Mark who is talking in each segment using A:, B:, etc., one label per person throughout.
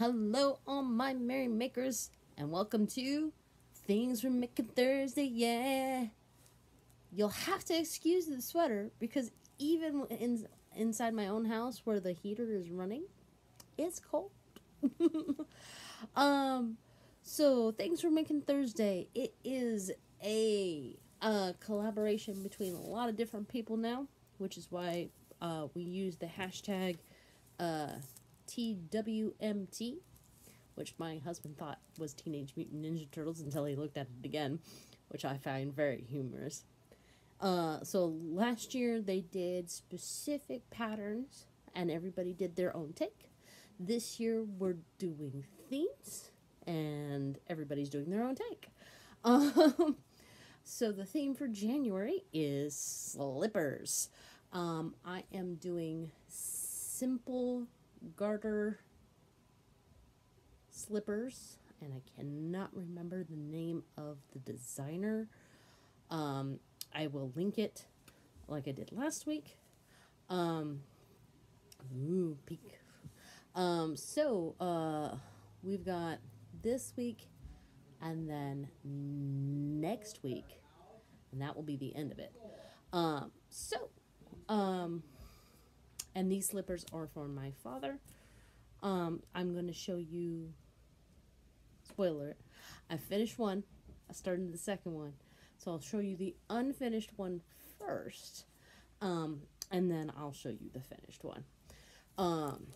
A: Hello, all my merry makers, and welcome to Things We're Making Thursday. Yeah, you'll have to excuse the sweater because even in inside my own house where the heater is running, it's cold. um, so Things We're Making Thursday. It is a uh, collaboration between a lot of different people now, which is why uh, we use the hashtag uh, TWMT, which my husband thought was Teenage Mutant Ninja Turtles until he looked at it again, which I find very humorous. Uh, so last year they did specific patterns and everybody did their own take. This year we're doing themes and everybody's doing their own take. Um, so the theme for January is slippers. Um, I am doing simple garter slippers, and I cannot remember the name of the designer. Um, I will link it like I did last week. Um, ooh, peek. Um, so uh, we've got this week and then next week, and that will be the end of it. Um, so, um, and these slippers are for my father. Um, I'm going to show you. Spoiler: I finished one. I started the second one, so I'll show you the unfinished one first, um, and then I'll show you the finished one. Um,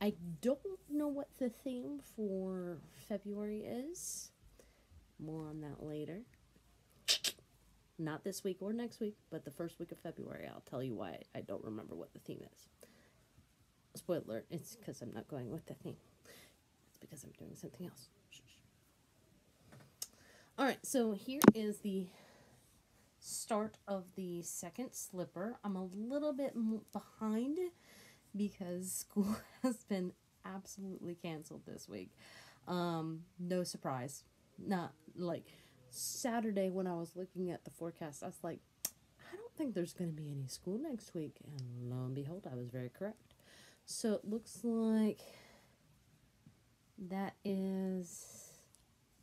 A: I don't know what the theme for February is. More on that later. Not this week or next week, but the first week of February. I'll tell you why I don't remember what the theme is. Spoiler alert, it's because I'm not going with the theme. It's because I'm doing something else. Alright, so here is the start of the second slipper. I'm a little bit behind because school has been absolutely canceled this week. Um, no surprise. Not like Saturday when I was looking at the forecast, I was like, I don't think there's going to be any school next week. And lo and behold, I was very correct. So it looks like that is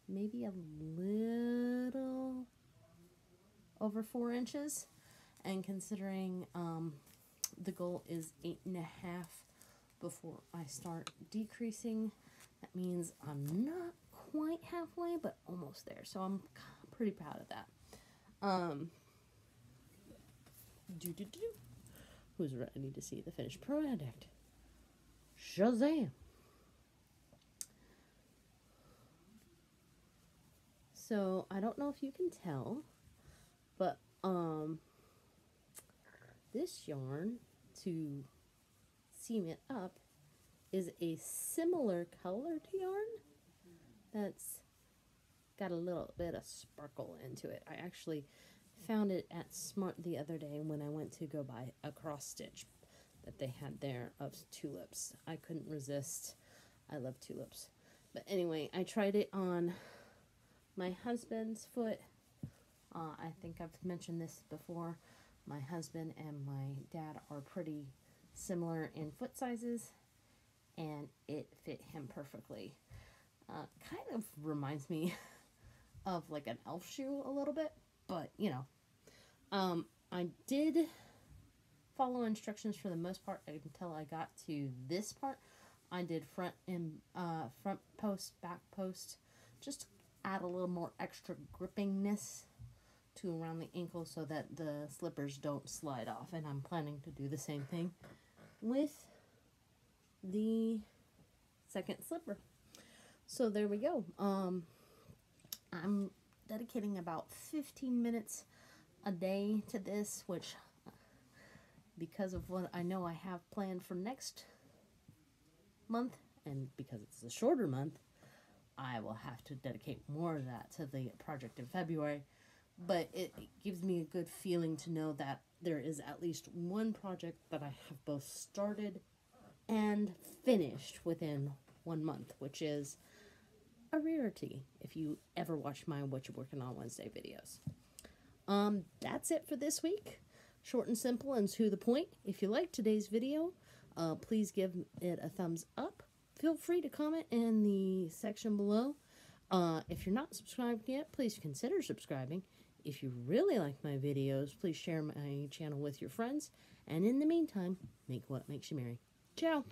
A: maybe a little over four inches. And considering um, the goal is eight and a half before I start decreasing, that means I'm not quite halfway, but almost there. So I'm pretty proud of that. Um, do do do. Who's ready to see the finished product? Shazam! So I don't know if you can tell, but um, this yarn to seam it up is a similar colored yarn that's got a little bit of sparkle into it. I actually found it at Smart the other day when I went to go buy a cross stitch that they had there of tulips. I couldn't resist. I love tulips. But anyway, I tried it on my husband's foot. Uh, I think I've mentioned this before. My husband and my dad are pretty similar in foot sizes, and it fit him perfectly. Uh, kind of reminds me of like an elf shoe a little bit, but you know. Um, I did follow instructions for the most part until I got to this part. I did front and uh, front post, back post, just add a little more extra grippingness to around the ankle so that the slippers don't slide off. And I'm planning to do the same thing with the second slipper. So there we go. Um, I'm dedicating about 15 minutes a day to this, which because of what I know I have planned for next month, and because it's a shorter month, I will have to dedicate more of that to the project in February. But it, it gives me a good feeling to know that there is at least one project that I have both started and finished within one month, which is a rarity if you ever watch my What You're Working On Wednesday videos. Um, that's it for this week. Short and simple and to the point. If you liked today's video, uh, please give it a thumbs up feel free to comment in the section below. Uh, if you're not subscribed yet, please consider subscribing. If you really like my videos, please share my channel with your friends. And in the meantime, make what makes you merry. Ciao.